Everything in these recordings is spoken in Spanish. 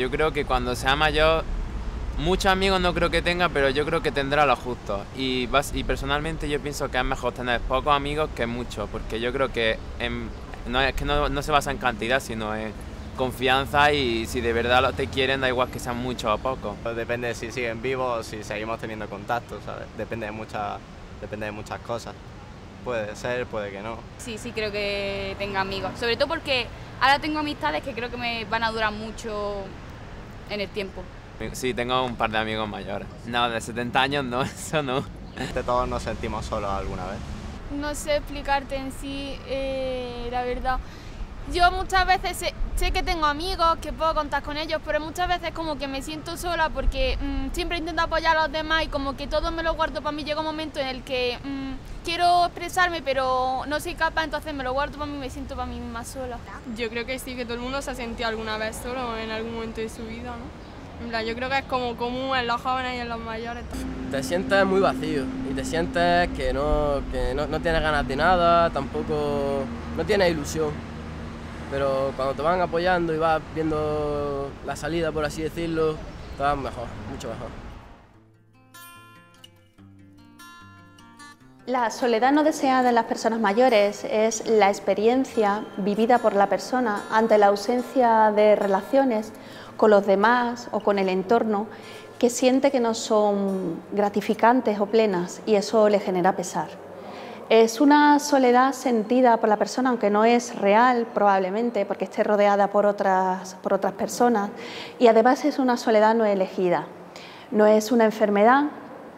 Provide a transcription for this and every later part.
Yo creo que cuando sea mayor, muchos amigos no creo que tenga, pero yo creo que tendrá lo justo. Y, y personalmente yo pienso que es mejor tener pocos amigos que muchos, porque yo creo que no, es que no, no se basa en cantidad, sino en confianza y si de verdad te quieren, da igual que sean muchos o pocos. Pues depende de si siguen vivos o si seguimos teniendo contacto, ¿sabes? Depende de, muchas depende de muchas cosas. Puede ser, puede que no. Sí, sí creo que tenga amigos. Sobre todo porque ahora tengo amistades que creo que me van a durar mucho en el tiempo. Sí, tengo un par de amigos mayores. No, de 70 años no, eso no. De todos nos sentimos solos alguna vez. No sé explicarte en sí, eh, la verdad. Yo muchas veces sé, que tengo amigos, que puedo contar con ellos, pero muchas veces como que me siento sola porque mm, siempre intento apoyar a los demás y como que todo me lo guardo para mí. Llega un momento en el que mm, quiero expresarme, pero no soy capaz, entonces me lo guardo para mí y me siento para mí misma sola. Yo creo que sí, que todo el mundo se ha sentido alguna vez solo en algún momento de su vida, ¿no? yo creo que es como común en los jóvenes y en los mayores. Te sientes muy vacío y te sientes que no, que no, no tienes ganas de nada, tampoco no tienes ilusión pero cuando te van apoyando y vas viendo la salida, por así decirlo, te mejor, mucho mejor. La soledad no deseada en las personas mayores es la experiencia vivida por la persona ante la ausencia de relaciones con los demás o con el entorno que siente que no son gratificantes o plenas y eso le genera pesar. Es una soledad sentida por la persona, aunque no es real probablemente, porque esté rodeada por otras, por otras personas, y además es una soledad no elegida. No es una enfermedad,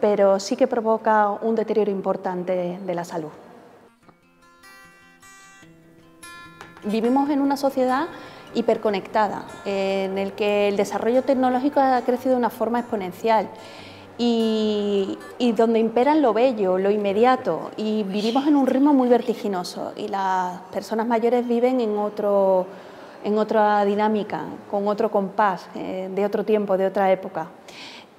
pero sí que provoca un deterioro importante de la salud. Vivimos en una sociedad hiperconectada, en el que el desarrollo tecnológico ha crecido de una forma exponencial y, donde imperan lo bello, lo inmediato y vivimos en un ritmo muy vertiginoso y las personas mayores viven en, otro, en otra dinámica, con otro compás, eh, de otro tiempo, de otra época.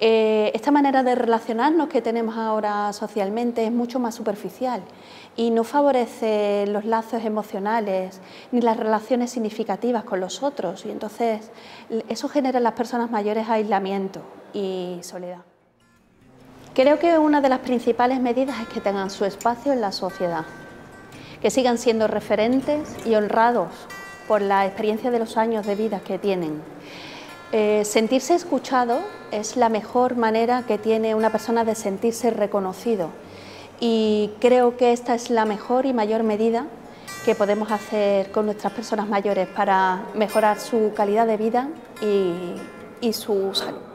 Eh, esta manera de relacionarnos que tenemos ahora socialmente es mucho más superficial y no favorece los lazos emocionales ni las relaciones significativas con los otros y entonces eso genera en las personas mayores aislamiento y soledad. Creo que una de las principales medidas es que tengan su espacio en la sociedad, que sigan siendo referentes y honrados por la experiencia de los años de vida que tienen. Eh, sentirse escuchado es la mejor manera que tiene una persona de sentirse reconocido y creo que esta es la mejor y mayor medida que podemos hacer con nuestras personas mayores para mejorar su calidad de vida y su salud.